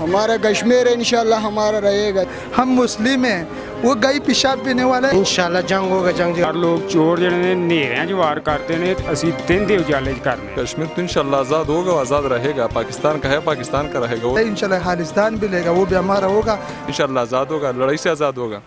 ہمارا کشمیر ہے انشاءاللہ ہمارا رہے گا۔ ہم مسلم ہیں وہ گئی پیشاب پینے والا ہے انشاءاللہ جنگ ہوگا جنگ جی۔ ہر لوگ چور جڑے نے نیریاں جو وار کرتے ہیں اسی دن دے اجالے کرنے۔ کشمیر تو انشاءاللہ آزاد ہوگا آزاد رہے گا۔ پاکستان کا ہے پاکستان کا رہے گا۔ انشاءاللہ حالستان بھی لے گا وہ بھی ہمارا ہوگا۔ انشاءاللہ آزاد ہوگا لڑائی سے آزاد ہوگا۔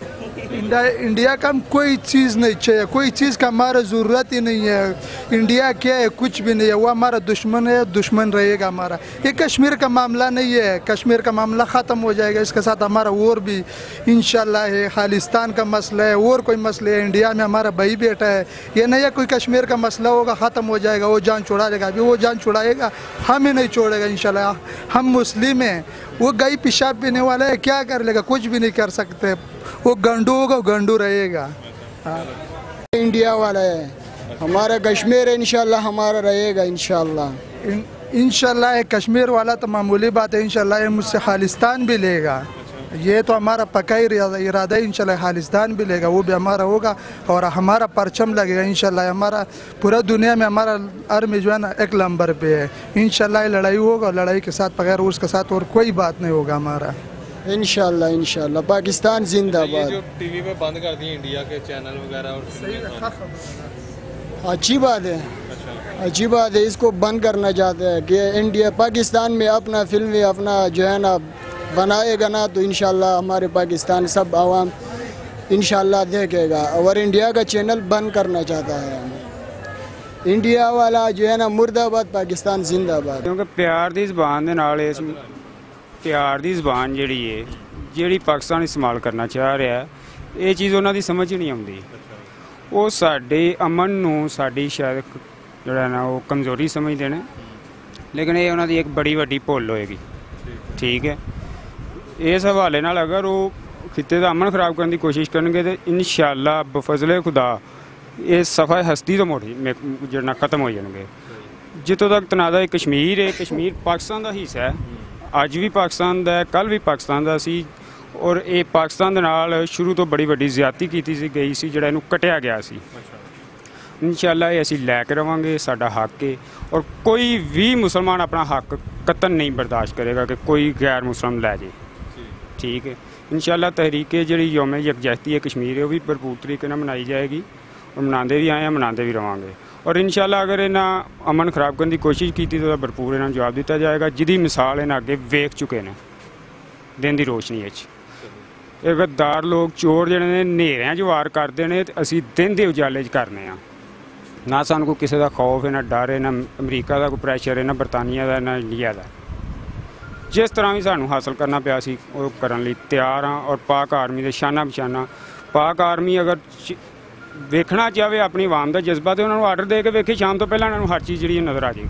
انڈیا کا ہم کوئی چیز نہیں چاہیے کوئی چیز کا ہمارا ضرورت ہی نہیں ہے۔ انڈیا کیا ہے؟ کچھ بھی نہیں ہے۔ وہ ہمارا دشمن ہے، دشمن رہے گا ہمارا۔ یہ کشمیر کا معاملہ نہیں ہے۔ کشمیر کا معاملہ ختم ہو جائے گا۔ اس کے ساتھ ہمارا اور بھی انشاءاللہ ہے۔ خالستان کا مسئلہ ہے، اور کوئی مسئلہ ہے۔ انڈیا میں ہمارا بھائی بیٹا ہے۔ یہ نہیں ہے کوئی کشمیر کا مسئلہ ہوگا، ختم ہو جائے گا۔ وہ جان چھڑا لے گا۔ ابھی وہ جان چھڑائے گا، ہم ہی نہیں چھوڑے گا انشاءاللہ۔ ہم مسلم ہیں۔ وہ گئی پیشاب پینے والا ہے کیا کر لے گا؟ کچھ بھی نہیں کر سکتے۔ وہ گنڈو ہوگا وہ گنڈو رہے گا۔ انڈیا والا ہے۔ ہمارا کشمیر انشاءاللہ ہمارا رہے گا انشاءاللہ۔ ان انشاءاللہ یہ کشمیر والا تو معمولی بات ہے انشاءاللہ یہ مجھ سے خالستان بھی لے گا۔ یہ تو ہمارا پکا ہی ارادہ ہے انشاءاللہ خالستان بھی لے گا وہ بھی ہمارا ہوگا اور ہمارا پرچم لگے گا انشاءاللہ ہمارا پورا دنیا میں ہمارا آرمی جو ہے نا ایک نمبر پہ ہے۔ انشاءاللہ یہ لڑائی ہوگا لڑائی کے ساتھ بغیر اس کے ساتھ اور کوئی بات نہیں ہوگا ہمارا۔ انشاءاللہ انشاءاللہ۔ پاکستان زندہ باد۔ ٹی وی پہ بند کر دیے انڈیا کے چینل وغیرہ اور اچھی بات ہے۔ اچھی بات ہے اس کو بند کرنا چاہتے ہیں کہ انڈیا پاکستان میں اپنا فلم اپنا جو ہے نا بنائے گا نا تو انشاءاللہ ہمارے پاکستان سب عوام انشاءاللہ دیکھے گا اور انڈیا کا چینل بند کرنا چاہتا ہے انڈیا والا جو ہے نا مرد آباد پاکستان زندہ باد ਕਿਉਂਕਿ ਪਿਆਰ ਦੀ ਜ਼ਬਾਨ ਦੇ ਨਾਲ ਇਸ ਪਿਆਰ ਦੀ ਜ਼ਬਾਨ ਜਿਹੜੀ ਏ ਜਿਹੜੀ ਪਾਕਿਸਤਾਨ ਇਸਤੇਮਾਲ ਕਰਨਾ ਚਾਹ ਰਿਹਾ ਇਹ ਚੀਜ਼ ਉਹਨਾਂ ਦੀ ਸਮਝ ਨਹੀਂ ਆਉਂਦੀ ਉਹ ਸਾਡੇ ਅਮਨ ਨੂੰ ਸਾਡੀ ਸ਼ਾਇਦ ਕ- ਜਿਹੜਾ ਨਾ ਉਹ ਕਮਜ਼ੋਰੀ ਸਮਝਦੇ ਨੇ ਲੇਕਿਨ ਇਹ ਉਹਨਾਂ ਦੀ ਇੱਕ ਬੜੀ ਵੱਡੀ ਭੁੱਲ ਹੋਏਗੀ ਠੀਕ ਹੈ ਇਸ ਹਵਾਲੇ ਨਾਲ ਅਗਰ ਉਹ ਖਿੱਤੇ ਦਾ ਅਮਨ ਖਰਾਬ ਕਰਨ ਦੀ ਕੋਸ਼ਿਸ਼ ਕਰਨਗੇ ਤੇ ਇਨਸ਼ਾਅੱਲਾ ਬਫਜ਼ਲੇ ਖੁਦਾ ਇਹ ਸਫਾ ਹਸਤੀ ਤੋਂ ਮੋੜੀ ਜਿਹੜਾ ਖਤਮ ਹੋ ਜਾਣਗੇ। ਜਿੱਥੋਂ ਤੱਕ ਤਨਾਜ਼ਾ ਹੈ, ਕਸ਼ਮੀਰ ਹੈ, ਕਸ਼ਮੀਰ ਪਾਕਿਸਤਾਨ ਦਾ ਹਿੱਸਾ ਹੈ। ਅੱਜ ਵੀ ਪਾਕਿਸਤਾਨ ਦਾ ਹੈ ਕੱਲ ਵੀ ਪਾਕਿਸਤਾਨ ਦਾ ਸੀ ਔਰ ਇਹ ਪਾਕਿਸਤਾਨ ਦੇ ਨਾਲ ਸ਼ੁਰੂ ਤੋਂ ਬੜੀ ਵੱਡੀ ਜ਼ਿਆਦਤੀ ਕੀਤੀ ਸੀ, ਗਈ ਸੀ, ਜਿਹੜਾ ਇਹਨੂੰ ਕਟਿਆ ਗਿਆ ਸੀ। ਇਨਸ਼ਾਅੱਲਾ ਇਹ ਅਸੀਂ ਲੈ ਕੇ ਰਵਾਂਗੇ, ਸਾਡਾ ਹੱਕ ਹੈ। ਔਰ ਕੋਈ ਵੀ ਮੁਸਲਮਾਨ ਆਪਣਾ ਹੱਕ ਕਤਨ ਨਹੀਂ ਬਰਦਾਸ਼ਤ ਕਰੇਗਾ ਕਿ ਕੋਈ ਗੈਰ ਮੁਸਲਮ ਲੈ ਜੇ। ਠੀਕ ਹੈ। ਇਨਸ਼ਾਅੱਲਾ ਤਹਿਰੀਕੇ ਜਿਹੜੀ ਯੋਮ ਯਕਜਹਿਤੀ ਹੈ ਕਸ਼ਮੀਰ ਹੈ, ਉਹ ਵੀ ਭਰਪੂਰ ਤਰੀਕੇ ਨਾਲ ਮਨਾਈ ਜਾਏਗੀ। ਔਰ ਮਨਾਉਂਦੇ ਵੀ ਆਏ ਆ, ਮਨਾਉਂਦੇ ਵੀ ਰਵਾਂਗੇ। ਔਰ ਇਨਸ਼ਾਅੱਲਾ ਅਗਰ ਇਹਨਾਂ ਅਮਨ ਖਰਾਬ ਕਰਨ ਦੀ ਕੋਸ਼ਿਸ਼ ਕੀਤੀ ਤਾਂ ਉਹਦਾ ਭਰਪੂਰ ਇਹਨਾਂ ਨੂੰ ਜਵਾਬ ਦਿੱਤਾ ਜਾਏਗਾ। ਜਿਹਦੀ ਮਿਸਾਲ ਇਹਨਾਂ ਅੱਗੇ ਵੇਖ ਚੁੱਕੇ ਨੇ, ਦਿਨ ਦੀ ਰੋਸ਼ਨੀ ਵਿੱਚ। ਇਹ ਗੱਦਾਰ ਲੋਕ ਚੋਰ ਜਿਹੜੇ ਨੇ, ਹਨੇਰਿਆਂ 'ਚ ਵਾਰ ਕਰਦੇ ਨੇ ਤੇ ਅਸੀਂ ਦਿਨ ਦੇ ਉਜਾਲੇ 'ਚ ਕਰਨੇ ਆ। ਨਾ ਸਾਨੂੰ ਕੋਈ ਕਿਸੇ ਦਾ ਖੌਫ ਹੈ ਨਾ ਡਰ ਹੈ ਨਾ ਅਮਰੀਕਾ ਦਾ ਕੋਈ ਪ੍ਰੈਸ਼ਰ ਹੈ ਨਾ ਬਰਤਾਨੀਆ ਦਾ, ਨਾ ਇੰਡੀਆ ਦਾ। ਜਿਸ ਤਰ੍ਹਾਂ ਵੀ ਸਾਨੂੰ ਹਾਸਲ ਕਰਨਾ ਪਿਆ ਸੀ ਉਹ ਕਰਨ ਲਈ ਤਿਆਰ ਹਾਂ ਔਰ ਪਾਕ ਆਰਮੀ ਦੇ ਸ਼ਾਨਾ ਬਿਸ਼ਾਨਾ। ਪਾਕ ਆਰਮੀ ਅਗਰ ਵੇਖਣਾ ਚਾਹਵੇ ਆਪਣੀ ਆਵਾਮ ਦਾ ਜਜ਼ਬਾ ਤੇ ਉਹਨਾਂ ਨੂੰ ਆਰਡਰ ਦੇ ਕੇ ਵੇਖੇ ਸ਼ਾਮ ਤੋਂ ਪਹਿਲਾਂ ਉਹਨਾਂ ਨੂੰ ਹਰ ਚੀਜ਼ ਜਿਹੜੀ ਨਜ਼ਰ ਆ ਜਾਏਗੀ।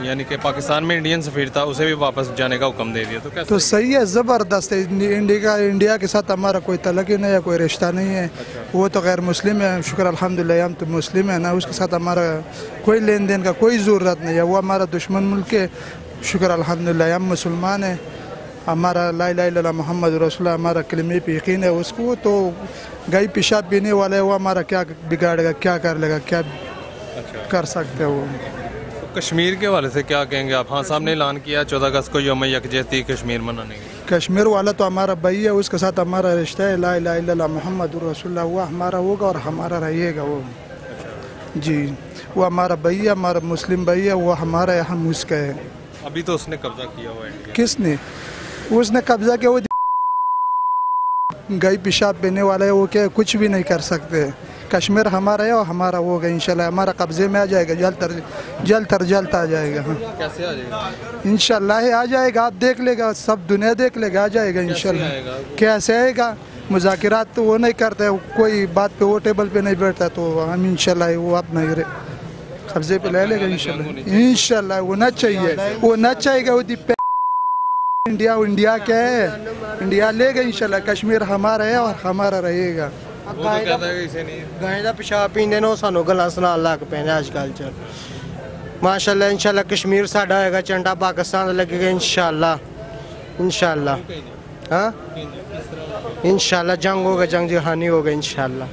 یعنی کہ پاکستان میں انڈین سفیر تھا اسے بھی واپس جانے کا حکم دے دیا۔ تو تو صحیح ہے زبردست ہے۔ انڈیا انڈیا کے ساتھ ہمارا کوئی تعلق ہی نہیں ہے کوئی رشتہ نہیں ہے۔ وہ تو غیر مسلم ہے شکر الحمدللہ ہم تو مسلم ہیں نا۔ اس کے ساتھ ہمارا کوئی لین دین کا کوئی ضرورت نہیں ہے۔ وہ ہمارا دشمن ملک ہے۔ شکر الحمدللہ ہم مسلمان ہیں۔ ہمارا لا الہ الا اللہ محمد رسول اللہ ہمارا کلمے پہ یقین ہے۔ اس کو تو گئی پیشاب پینے والا ہے وہ ہمارا کیا بگاڑے گا کیا کر لے گا کیا کر سکتے ہیں کشمیر کے حوالے سے کیا کہیں گے آپ؟ ہاں صاحب نے اعلان کیا چودہ اگست کو یوم یکجہتی کشمیر منانے کی کشمیر والا تو ہمارا بھائی ہے اس کے ساتھ ہمارا رشتہ ہے لا الہ الا اللہ محمد رسول اللہ وہ ہمارا ہوگا اور ہمارا رہے گا وہ۔ جی وہ ہمارا بھائی ہے ہمارا مسلم بھائی ہے وہ ہمارا ہے ہم اس کا ہے۔ ابھی تو اس نے قبضہ کیا ہوا ہے کس نے؟ اس نے قبضہ کیا وہ گئی پیشاب پینے والا ہے وہ کیا کچھ بھی نہیں کر سکتے۔ کشمیر ہمارا ہے اور ہمارا ہوگا انشاءاللہ ہمارا قبضے میں آ جائے گا جلد تر جلد تر جلد آ جائے گا ہاں۔ کیسے آ جائے گا؟ انشاءاللہ آ جائے گا آپ دیکھ لے گا سب دنیا دیکھ لے گا آ جائے گا؟ انشاءاللہ۔ کیسے آئے گا؟ مذاکرات تو وہ نہیں کرتے کوئی بات پہ وہ ٹیبل پہ نہیں بیٹھتا تو ہم انشاءاللہ وہ اپنا قبضے پہ لے لے گا انشاءاللہ۔ انشاءاللہ وہ نہ چاہیے وہ نہ چاہیے گا وہ انڈیا انڈیا کیا ہے۔ انڈیا لے گا انشاءاللہ کشمیر ہمارا ہے اور ہمارا رہے گا۔ وہ تو کہتا ہے کہ اسے نہیں گائے دا پیشاب پیندے نو سانو گلاں لگ پے نے اج کل چ ماشاءاللہ انشاءاللہ کشمیر ساڈا ہوئے گا چنڈا پاکستان دا لگے گا انشاءاللہ انشاءاللہ ہاں انشاءاللہ جنگ ہوگا جنگ جہانی ہوگا انشاءاللہ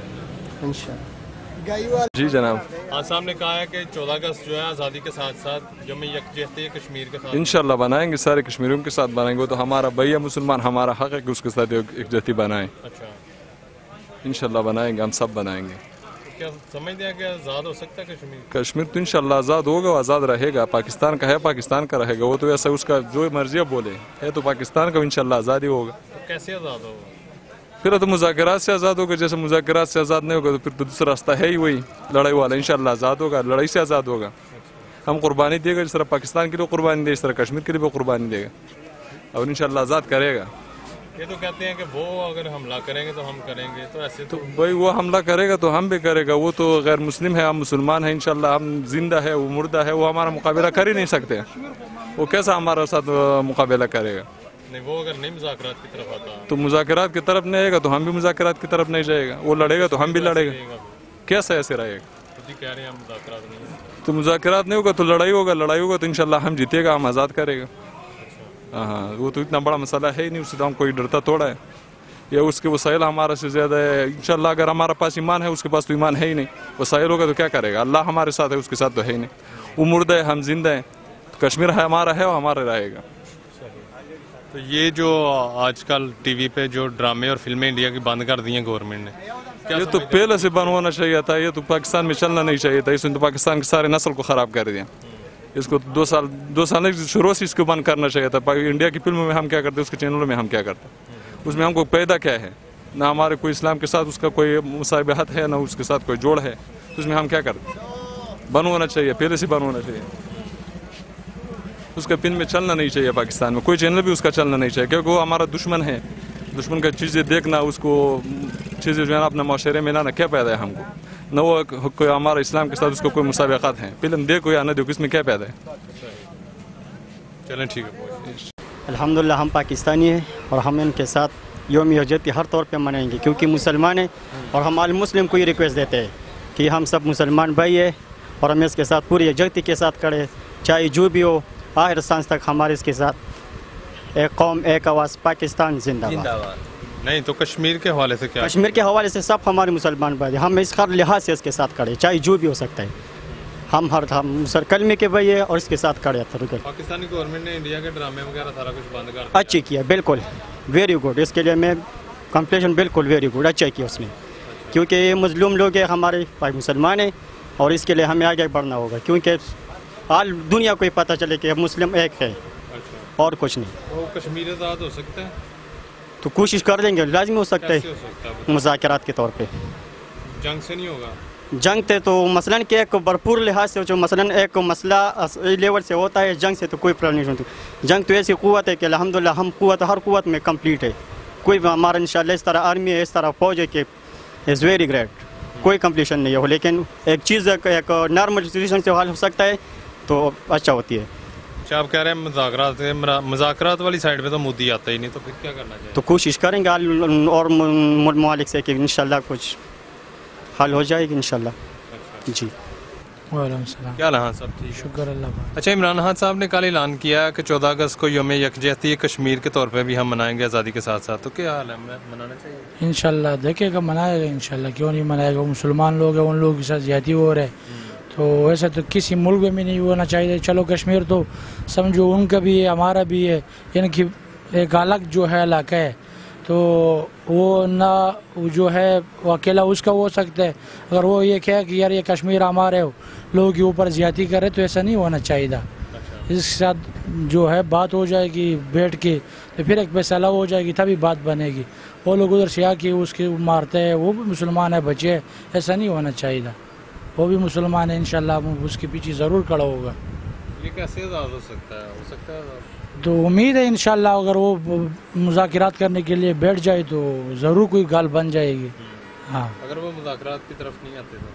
انشاءاللہ جی جناب ہاں صاحب نے کہا ہے کہ چودہ اگست جو ہے آزادی کے ساتھ ساتھ یوم یکجہتی کشمیر کے ساتھ انشاءاللہ بنائیں گے سارے کشمیریوں کے ساتھ بنائیں گے تو ہمارا بھیا مسلمان ہمارا حق ہے کہ اس کے ساتھ ایک جہتی بنائیں اچھا انشاءاللہ بنائیں گے ہم سب بنائیں گے۔ کیا سمجھتے ہیں کہ آزاد ہو سکتا ہے کشمیر؟ کشمیر تو انشاءاللہ آزاد ہوگا وہ آزاد رہے گا۔ پاکستان کا ہے پاکستان کا رہے گا۔ وہ تو ایسا اس کا جو مرضی ہے بولے ہے تو پاکستان کا انشاءاللہ آزادی ہوگا۔ تو کیسے آزاد ہوگا؟ پھر تو مذاکرات سے آزاد ہوگا جیسے مذاکرات سے آزاد نہیں ہوگا تو پھر تو دوسرا راستہ ہے ہی وہی۔ لڑائی والا انشاءاللہ آزاد ہوگا لڑائی سے آزاد ہوگا۔ ہم قربانی دے گا جس طرح پاکستان کے لیے قربانی دے اس طرح کشمیر کے لیے بھی قربانی دے گا۔ اور انشاءاللہ آزاد کرے گا۔ یہ تو کہتے ہیں کہ وہ اگر حملہ کریں گے تو ہم کریں گے تو ایسے تو بھائی وہ حملہ کرے گا تو ہم بھی کرے گا وہ تو غیر مسلم ہے ہم مسلمان ہیں انشاءاللہ ہم زندہ ہے وہ مردہ ہے وہ ہمارا مقابلہ کر ہی نہیں سکتے۔ وہ کیسا ہمارا ساتھ مقابلہ کرے گا؟ نہیں وہ اگر نہیں مذاکرات کی طرف آتا۔ تو مذاکرات کی طرف نہیں آئے گا تو ہم بھی مذاکرات کی طرف نہیں جائے گا۔ وہ لڑے گا تو ہم بھی لڑے گا۔ کیسا ایسے رہے گا؟ تو مذاکرات نہیں ہوگا تو لڑائی ہوگا لڑائی ہوگا تو انشاءاللہ ہم جیتے گا ہم آزاد کرے گا۔ ہاں وہ تو اتنا بڑا مسئلہ ہے ہی نہیں اس سے تو ہم کوئی ڈرتا توڑا ہے یا اس کے وسائل ہمارا سے زیادہ ہے انشاءاللہ اگر ہمارا پاس ایمان ہے اس کے پاس تو ایمان ہے ہی نہیں وسائل ہوگا تو کیا کرے گا اللہ ہمارے ساتھ ہے اس کے ساتھ تو ہے ہی نہیں وہ مردہ ہے ہم زندہ ہیں تو کشمیر ہے ہمارا ہے وہ ہمارا رہے گا تو یہ جو آج کل ٹی وی پہ جو ڈرامے اور فلمیں انڈیا کی بند کر دی ہیں گورنمنٹ نے یہ تو پہلے سے بند ہونا چاہیے تھا یہ تو پاکستان میں چلنا نہیں چاہیے تھا اس نے تو پاکستان کے سارے نسل کو خراب کر دیا اس کو دو سال دو سال نہیں شروع سے اس کو بند کرنا چاہیے تھا۔ انڈیا کی فلموں میں ہم کیا کرتے اس کے چینلوں میں ہم کیا کرتے اس میں ہم کو پیدا کیا ہے؟ نہ ہمارے کوئی اسلام کے ساتھ اس کا کوئی مصابہت ہے، نہ اس کے ساتھ کوئی جوڑ ہے۔ تو اس میں ہم کیا کرتے بند ہونا چاہیے، پہلے سے بند ہونا چاہیے۔ اس کا پن میں چلنا نہیں چاہیے پاکستان میں۔ کوئی چینل بھی اس کا چلنا نہیں چاہیے، کیونکہ وہ ہمارا دشمن ہے۔ دشمن کا چیزیں دیکھنا، اس کو چیزیں جو ہے نا اپنے معاشرے میں لانا، کیا پیدا ہے ہم کو؟ نہ وہ کوئی ہمارا اسلام کے ساتھ اس کو کوئی مسابقات ہیں۔ فلم دیکھو یا نہ دیکھو اس میں کیا پیدا ہے؟ چلیں ٹھیک ہے۔ الحمدللہ ہم پاکستانی ہیں اور ہم ان کے ساتھ یوم یکجہتی ہر طور پہ منائیں گے۔ کیونکہ مسلمان ہیں اور ہم مسلم کو یہ ریکویسٹ دیتے ہیں کہ ہم سب مسلمان بھائی ہیں اور ہم اس کے ساتھ پوری یکجہتی کے ساتھ کھڑے چاہے جو بھی ہو آخر سانس تک ہمارے اس کے ساتھ ایک قوم ایک آواز پاکستان زندہ باد۔ نہیں تو کشمیر کے حوالے سے کیا؟ کشمیر کے حوالے سے سب ہمارے مسلمان بھائی ہم اس ہر لحاظ سے اس کے ساتھ کھڑے چاہے جو بھی ہو سکتا ہے۔ ہم ہر ہم مسر کلمے کے بھائی ہیں اور اس کے ساتھ کھڑے پاکستانی گورنمنٹ نے انڈیا کے ڈرامے وغیرہ سارا کچھ بند کر اچھی کیا بالکل۔ ویری گڈ اس کے لیے میں کمپلیشن بالکل ویری گڈ اچھا کیا اس نے۔ کیونکہ یہ مظلوم لوگ ہیں ہمارے بھائی مسلمان ہیں اور اس کے لیے ہمیں آگے بڑھنا ہوگا۔ کیونکہ آل دنیا کو ہی پتہ چلے کہ مسلم ایک ہے۔ اور کچھ نہیں۔ وہ کشمیر آزاد ہو سکتا ہے؟ تو کوشش کر لیں گے لازمی ہو سکتا ہے مذاکرات کے طور پہ۔ جنگ سے نہیں ہوگا؟ جنگ تے تو مثلا کہ ایک بھرپور لحاظ سے جو مثلا ایک مسئلہ لیول سے ہوتا ہے جنگ سے تو کوئی پرابلم نہیں ہوتی۔ جنگ تو ایسی قوت ہے کہ الحمدللہ ہم قوت ہر قوت میں کمپلیٹ ہے۔ کوئی ہمارا انشاءاللہ اس طرح آرمی ہے اس طرح فوج ہے کہ از ویری گریٹ کوئی کمپلیشن نہیں ہو لیکن ایک چیز ایک ایک نارمل سچویشن سے حل ہو سکتا ہے تو اچھا ہوتی ہے۔ اچھا آپ کہہ رہے ہیں مذاکرات مذاکرات والی سائڈ پہ تو مودی آتا ہی نہیں تو پھر کیا کرنا چاہیے؟ تو کوشش کریں گے اور ممالک سے کہ انشاءاللہ کچھ حل ہو جائے گی انشاءاللہ۔ جی۔ وعلیکم السلام۔ کیا حال سب ٹھیک شکر اللہ کا۔ اچھا عمران خان صاحب نے کل اعلان کیا کہ چودہ اگست کو یوم یکجہتی کشمیر کے طور پہ بھی ہم منائیں گے آزادی کے ساتھ ساتھ تو کیا حال ہے؟ منانا چاہیے۔ انشاءاللہ دیکھے گا منائے گا انشاءاللہ کیوں نہیں منائے گا؟ مسلمان لوگ ہیں ان لوگوں کے ساتھ زیادتی ہو رہے تو ویسے تو کسی ملک میں بھی نہیں ہونا چاہیے۔ چلو کشمیر تو سمجھو ان کا بھی ہے، ہمارا بھی ہے۔ یعنی کہ ایک الگ جو ہے علاقہ ہے۔ تو وہ نہ جو ہے وہ اکیلا اس کا ہو سکتا ہے۔ اگر وہ یہ کہے کہ یار یہ کشمیر ہمارے ہو، لوگوں کے اوپر زیادتی کرے تو ایسا نہیں ہونا چاہیے۔ اس کے ساتھ جو ہے بات ہو جائے گی بیٹھ کے، تو پھر ایک فیصلہ ہو جائے گی، تبھی بات بنے گی۔ وہ لوگ ادھر سے آ کے اس کے مارتے ہیں، وہ بھی مسلمان ہے بچے ایسا نہیں ہونا چاہیے۔ وہ بھی مسلمان ہے انشاءاللہ وہ اس کے پیچھے ضرور کھڑا ہوگا۔ یہ کیسے آزاد ہو سکتا ہے؟ ہو سکتا ہے؟ تو امید ہے انشاءاللہ اگر وہ مذاکرات کرنے کے لیے بیٹھ جائے تو ضرور کوئی گال بن جائے گی۔ ہاں۔ اگر وہ مذاکرات کی طرف نہیں آتے تو؟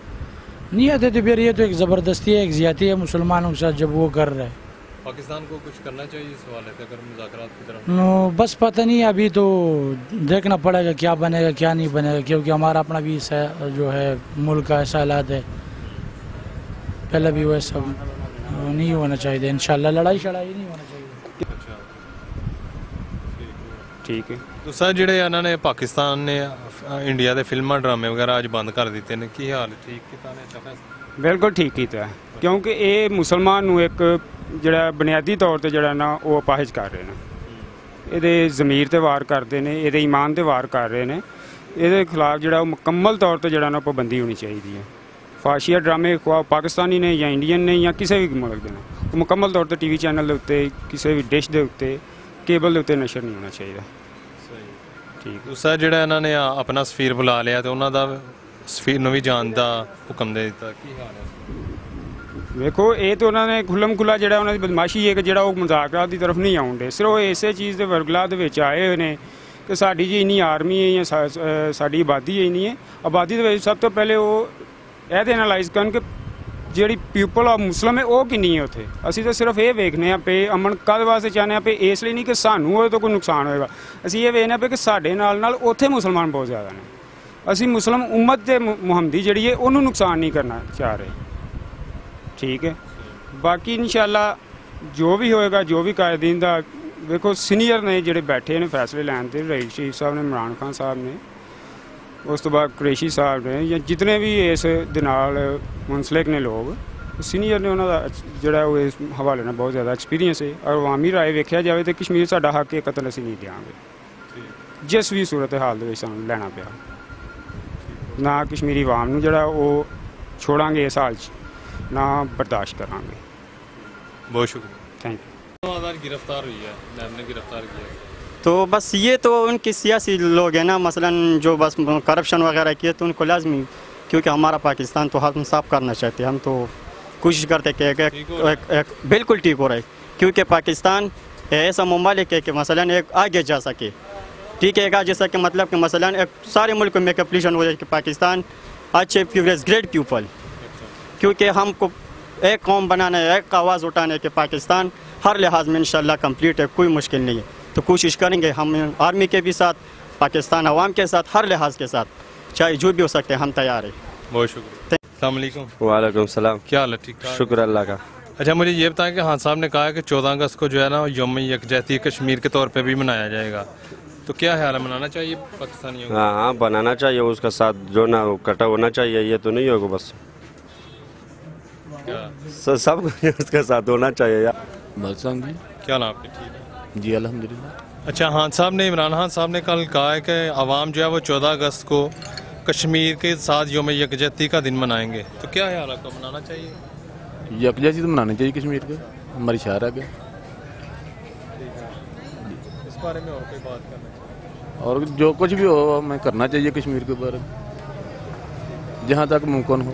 نہیں آتے تو پھر یہ تو ایک زبردستی ہے ایک زیادتی ہے مسلمانوں کے ساتھ جب وہ کر رہے ہیں۔ پاکستان کو کچھ کرنا چاہیے اس حوالے سے اگر مذاکرات کی طرف؟ نو بس پتہ نہیں ابھی تو دیکھنا پڑے گا کیا بنے گا کیا نہیں بنے گا کیونکہ ہمارا اپنا بھی سا, جو ہے ملک کا ایسا حالات ہے۔ پہلے بھی وہ سب نہیں ہونا چاہیے انشاءاللہ۔ لڑائی شڑائی نہیں ہونا چاہیے۔ ٹھیک ہے۔ تو سر جڑے انہوں نے پاکستان نے انڈیا دے فلمہ ڈرامے وغیرہ آج بند کر دیتے ہیں کی حال ٹھیک کتا کتنا ਬਿਲਕੁਲ ਠੀਕ ਕੀਤਾ। ਕਿਉਂਕਿ ਇਹ ਮੁਸਲਮਾਨ ਨੂੰ ਇੱਕ ਜਿਹੜਾ ਬੁਨਿਆਦੀ ਤੌਰ ਤੇ ਜਿਹੜਾ ਨਾ ਉਹ ਅਪਾਹਿਜ ਕਰ ਰਹੇ ਨੇ। ਇਹਦੇ ਜ਼ਮੀਰ ਤੇ ਵਾਰ ਕਰਦੇ ਨੇ ਇਹਦੇ ਈਮਾਨ ਤੇ ਵਾਰ ਕਰ ਰਹੇ ਨੇ। ਇਹਦੇ ਖਿਲਾਫ ਜਿਹੜਾ ਉਹ ਮੁਕੰਮਲ ਤੌਰ ਤੇ ਜਿਹੜਾ ਨਾ ਪਾਬੰਦੀ ਹੋਣੀ ਚਾਹੀਦੀ ਹੈ। ਫਾਸ਼ੀਆ ਡਰਾਮੇ ਖਵਾ ਪਾਕਿਸਤਾਨੀ ਨੇ ਜਾਂ ਇੰਡੀਅਨ ਨੇ ਜਾਂ ਕਿਸੇ ਵੀ ਮੁਲਕ ਦੇ ਨੇ ਉਹ ਮੁਕੰਮਲ ਤੌਰ ਤੇ ਟੀਵੀ ਚੈਨਲ ਦੇ ਉੱਤੇ ਕਿਸੇ ਵੀ ਡਿਸ਼ ਦੇ ਉੱਤੇ ਕੇਬਲ ਦੇ ਉੱਤੇ ਨਸ਼ਰ ਨਹੀਂ ਹੋਣਾ ਚਾਹੀਦਾ। ਠੀਕ। ਦੂਸਰਾ ਜਿਹੜਾ ਇਹਨਾਂ ਨੇ ਆਪਣਾ ਸਫੀਰ ਬੁਲਾ ਲਿਆ ਤੇ ਉਹਨਾਂ ਦਾ ਸਫੀਰ ਨੂੰ ਵੀ ਜਾਣ ਦਾ ਹੁਕਮ ਦੇ ਦਿੱਤਾ। ਕੀ ਹਾਲ ਹੈ? ਵੇਖੋ, ਇਹ ਤਾਂ ਉਹਨਾਂ ਨੇ ਖੁੱਲਮ ਖੁੱਲਾ ਜਿਹੜਾ ਉਹਨਾਂ ਦੀ ਬਦਮਾਸ਼ੀ ਹੈ ਕਿ ਜਿਹੜਾ ਉਹ ਮਜ਼ਾਕਰਾਤ ਦੀ ਤਰਫ ਨਹੀਂ ਆਉਂਦੇ ਸਿਰਫ ਉਹ ਇਸੇ ਚੀਜ਼ ਦੇ ਵਰਗਲਾ ਦੇ ਵਿੱਚ ਆਏ ਹੋਏ ਨੇ ਕਿ ਸਾਡੀ ਜੀ ਇੰਨੀ ਆਰਮੀ ਹੈ ਜਾਂ ਸਾਡੀ ਆਬਾਦੀ ਇੰਨੀ ਹੈ। ਆਬਾਦੀ ਦੇ ਵਿੱਚ ਸਭ ਤੋਂ ਪਹਿਲੇ ਉਹ ਇਹ ਇਹਦੇ ਐਨਾਲਾਈਜ਼ ਕਰਨ ਕਿ ਜਿਹੜੀ ਪੀਪਲ ਆਫ ਮੁਸਲਮ ਹੈ, ਉਹ ਕਿੰਨੀ ਹੈ ਉੱਥੇ। ਅਸੀਂ ਤਾਂ ਸਿਰਫ ਇਹ ਵੇਖਨੇ ਆ ਪੇ ਅਮਨ ਕਦ ਵਾਸਤੇ ਚਾਹੁੰਦੇ ਆ ਪਏ ਇਸ ਲਈ ਨਹੀਂ ਕਿ ਸਾਨੂੰ ਉਹਦੇ ਤੋਂ ਕੋਈ ਨੁਕਸਾਨ ਹੋਏਗਾ। ਅਸੀਂ ਇਹ ਵੇਖਨੇ ਆ ਪਏ ਕਿ ਸਾਡੇ ਨਾਲ ਨਾਲ ਉੱਥੇ ਮੁਸਲਮਾਨ ਬਹੁਤ ਜ਼ਿਆਦਾ ਨੇ। ਅਸੀਂ ਮੁਸਲਮ ਉਮਤ ਦੇ ਮੁਹੰਮਦੀ ਜਿਹੜੀ ਹੈ ਉਹਨੂੰ ਨੁਕਸਾਨ ਨਹੀਂ ਕਰਨਾ ਚਾਹ ਰਹੇ। ਠੀਕ ਹੈ? ਬਾਕੀ ਇਨਸ਼ਾਅੱਲਾ ਜੋ ਵੀ ਹੋਏਗਾ ਜੋ ਵੀ ਕਾਇਦੀਨ ਦਾ ਵੇਖੋ ਸੀਨੀਅਰ ਨੇ ਜਿਹੜੇ ਬੈਠੇ ਨੇ ਫੈਸਲੇ ਲੈਣ ਤੇ ਰਈਸ ਸ਼ਰੀਫ ਸਾਹਿਬ ਨੇ ਇਮਰਾਨ ਖਾਨ ਸਾਹਿਬ ਨੇ ਉਸ ਤੋਂ ਬਾਅਦ ਕੁਰੇਸ਼ੀ ਸਾਹਿਬ ਨੇ ਜਾਂ ਜਿਤਨੇ ਵੀ ਇਸ ਦੇ ਨਾਲ ਮੁਨਸਲਿਕ ਨੇ ਲੋਕ ਸੀਨੀਅਰ ਨੇ ਉਹਨਾਂ ਦਾ ਜਿਹੜਾ ਉਹ ਇਸ ਹਵਾਲੇ ਨਾਲ ਬਹੁਤ ਜ਼ਿਆਦਾ ਐਕਸਪੀਰੀਅੰਸ ਹੈ। ਔਰ ਅਵਾਮੀ ਰਾਏ ਵੇਖਿਆ ਜਾਵੇ ਤੇ ਕਸ਼ਮੀਰ ਸਾਡਾ ਹੱਕ ਹੈ ਕਤਲ ਅਸੀਂ ਨਹੀਂ ਦਿਆਂਗੇ। ਜਿਸ ਵੀ ਸੂਰਤ ਹਾਲ ਦੇ ਵਿੱਚ ਸਾਨੂੰ ਲੈਣਾ ਪਿਆ। ਨਾ ਕਸ਼ਮੀਰੀ ਆਵਾਮ ਨੂੰ ਜਿਹੜਾ ਉਹ ਛੋੜਾਂਗੇ ਇਸ ਹਾਲ 'ਚ ਨਾ ਬਰਦਾਸ਼ਤ ਕਰਾਂਗੇ। بہت شکریہ تھینک یو ہزار گرفتار ہوئی ہے میم نے گرفتار کیا تو بس یہ تو ان کی سیاسی لوگ ہیں نا مثلا جو بس کرپشن وغیرہ کیے تو ان کو لازمی کیونکہ ہمارا پاکستان تو ہم صاف کرنا چاہتے ہیں ہم تو کوشش کرتے کہ ایک بالکل ٹھیک ہو رہا ہے کیونکہ پاکستان ایسا ممالک ہے کہ مثلا ایک آگے جا سکے ٹھیک ہے گا جیسا کہ مطلب کہ مثلا سارے ملک میں کمپلیشن ہو جائے کہ پاکستان اچھے پیورز گریٹ پیوپل کیونکہ ہم کو ایک قوم بنانا ہے ایک آواز اٹھانے کہ پاکستان ہر لحاظ میں انشاءاللہ کمپلیٹ ہے کوئی مشکل نہیں ہے۔ تو کوشش کریں گے ہم آرمی کے بھی ساتھ پاکستان عوام کے ساتھ ہر لحاظ کے ساتھ چاہے جو بھی ہو سکتے ہیں ہم تیار ہیں۔ بہت شکریہ۔ السلام علیکم۔ وعلیکم السلام۔ کیا حال ہے؟ ٹھیک شکر اللہ کا۔ اچھا مجھے یہ بتائیں کہ ہاں صاحب نے کہا کہ چودہ اگست کو جو ہے نا یوم یکجہتی کشمیر کے طور پہ بھی منایا جائے گا۔ تو کیا خیال ہے منانا چاہیے پاکستانیوں ہاں ہاں بنانا چاہیے اس کا ساتھ جو نہ کٹا ہونا چاہیے یہ تو نہیں ہوگا بس۔ سب اس کا ساتھ ہونا چاہیے یار۔ بلسان جی۔ کیا نام آپ کے؟ ٹھیک جی الحمدللہ۔ اچھا ہاں صاحب نے عمران خان صاحب نے کل کہا ہے کہ عوام جو ہے وہ چودہ اگست کو کشمیر کے ساتھ یوم یکجہتی کا دن منائیں گے۔ تو کیا ہے آپ کو منانا چاہیے؟ یکجہتی تو منانا چاہیے کشمیر کے۔ ہماری شہر ہے اس بارے میں اور کوئی بات کرنا اور جو کچھ بھی ہو، ہمیں کرنا چاہیے کشمیر کے بارے میں جہاں تک ممکن ہو۔